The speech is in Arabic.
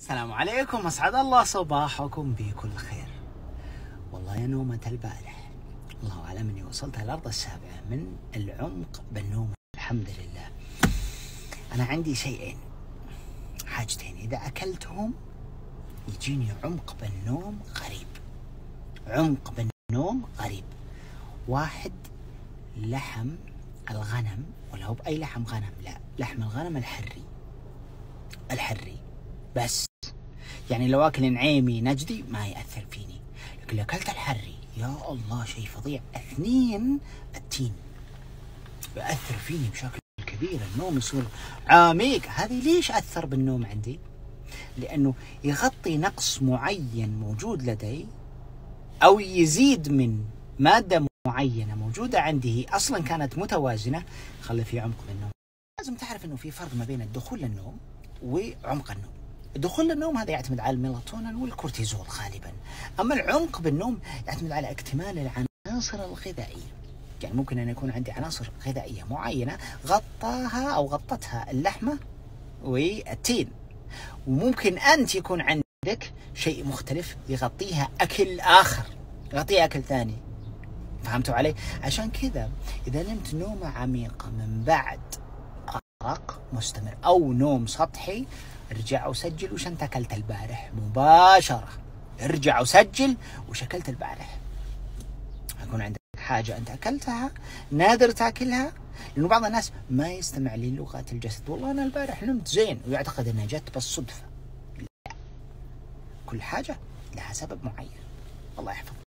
السلام عليكم أسعد الله صباحكم بكل خير. والله يا نومة البارح الله أعلم إني وصلت الأرض السابعة من العمق بالنوم الحمد لله. أنا عندي شيئين حاجتين. إذا أكلتهم يجيني عمق بالنوم غريب. عمق بالنوم غريب. واحد لحم الغنم ولا هو بأي لحم غنم لا لحم الغنم الحري. الحري بس. يعني لو أكل نعيمي نجدي ما يأثر فيني. لكن لو أكلت الحري يا الله شيء فظيع. اثنين التين. يأثر فيني بشكل كبير. النوم يصير عميق. هذه ليش أثر بالنوم عندي؟ لأنه يغطي نقص معين موجود لدي أو يزيد من مادة معينة موجودة عندي. هي أصلا كانت متوازنة. خلي في عمق بالنوم. لازم تعرف إنه في فرق ما بين الدخول للنوم وعمق النوم. الدخول للنوم هذا يعتمد على الميلاتونين والكورتيزول غالبا. أما العمق بالنوم يعتمد على اكتمال العناصر الغذائية. يعني ممكن أن يكون عندي عناصر غذائية معينة غطاها أو غطتها اللحمة والتين. وممكن انت يكون عندك شيء مختلف يغطيها أكل آخر يغطيها أكل ثاني. فهمتوا علي؟ عشان كذا إذا نمت نومه عميقه من بعد أرق مستمر أو نوم سطحي ارجع وسجل وش انت اكلت البارح؟ مباشرة. ارجع وسجل وش اكلت البارح؟ يكون عندك حاجة انت اكلتها نادر تاكلها؟ لأنه بعض الناس ما يستمع للغه الجسد. والله أنا البارح نمت زين ويعتقد أنها جت بالصدفة. لا. كل حاجة لها سبب معين. الله يحفظك.